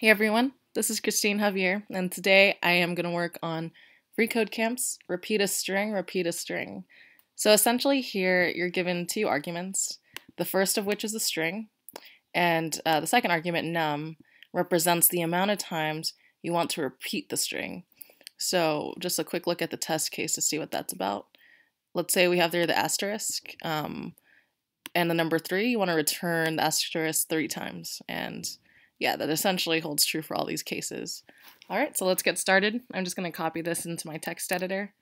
Hey everyone, this is Christine Javier, and today I am going to work on FreeCodeCamp's repeat a string, repeat a string. So essentially here you're given two arguments, the first of which is a string, and uh, the second argument, num, represents the amount of times you want to repeat the string. So just a quick look at the test case to see what that's about. Let's say we have there the asterisk, um, and the number three, you want to return the asterisk three times, and yeah, that essentially holds true for all these cases. All right, so let's get started. I'm just going to copy this into my text editor.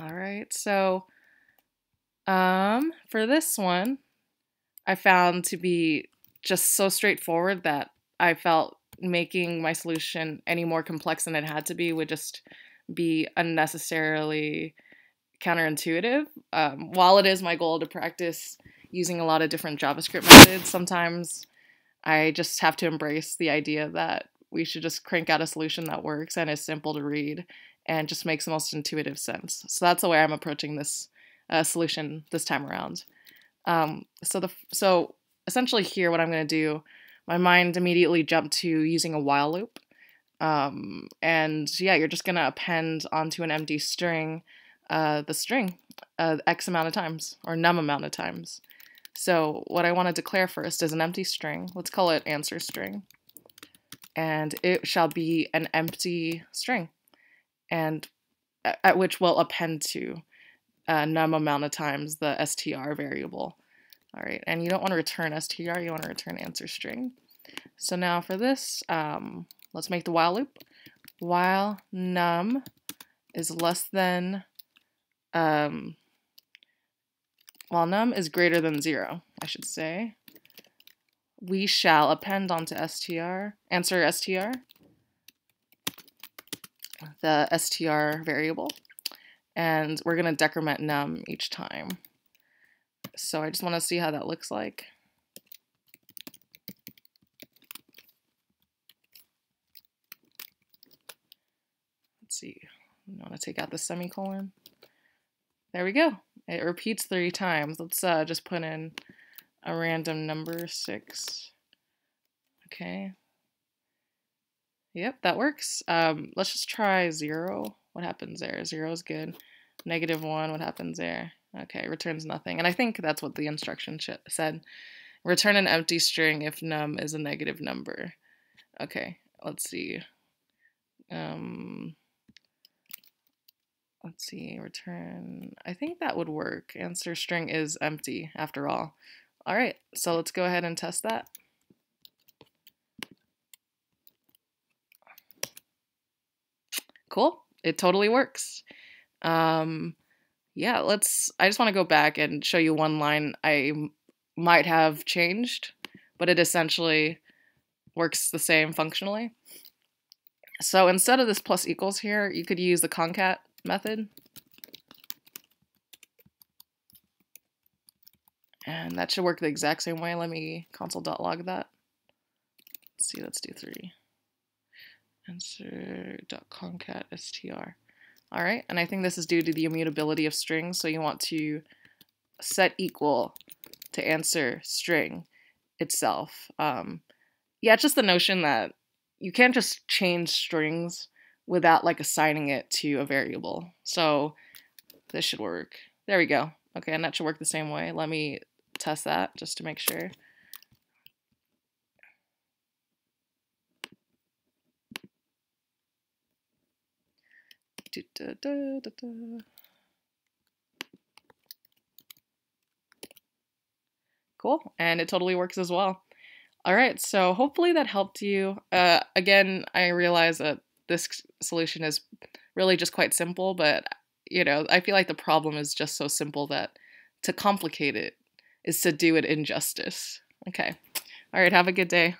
All right, so um, for this one, I found to be just so straightforward that I felt making my solution any more complex than it had to be would just be unnecessarily counterintuitive. Um, while it is my goal to practice using a lot of different JavaScript methods, sometimes I just have to embrace the idea that we should just crank out a solution that works and is simple to read and just makes the most intuitive sense. So that's the way I'm approaching this uh, solution this time around. Um, so the so essentially here, what I'm going to do, my mind immediately jumped to using a while loop. Um, and yeah, you're just going to append onto an empty string uh, the string uh, x amount of times or num amount of times. So what I want to declare first is an empty string. Let's call it answer string. And it shall be an empty string, and at which we'll append to uh, num amount of times the str variable. All right, and you don't want to return str, you want to return answer string. So now for this, um, let's make the while loop. While num is less than um, while num is greater than zero, I should say, we shall append onto str, answer str, the str variable, and we're going to decrement num each time. So I just want to see how that looks like. Let's see, I want to take out the semicolon. There we go. It repeats three times. Let's uh, just put in a random number, six. Okay. Yep, that works. Um, let's just try zero. What happens there? Zero is good. Negative one, what happens there? Okay, returns nothing. And I think that's what the instruction said. Return an empty string if num is a negative number. Okay, let's see. Um, let's see, return. I think that would work. Answer string is empty after all. All right, so let's go ahead and test that. Cool, it totally works. Um, yeah, let's, I just want to go back and show you one line I might have changed, but it essentially works the same functionally. So instead of this plus equals here, you could use the concat method. And that should work the exact same way. Let me console.log that. Let's see, let's do three. Answer.concat str. All right, and I think this is due to the immutability of strings. So you want to set equal to answer string itself. Um, yeah, it's just the notion that you can't just change strings without like assigning it to a variable. So this should work. There we go. Okay, and that should work the same way. Let me test that just to make sure. Cool, and it totally works as well. All right, so hopefully that helped you. Uh, again, I realize that this solution is really just quite simple, but you know, I feel like the problem is just so simple that to complicate it is to do it injustice. Okay. All right, have a good day.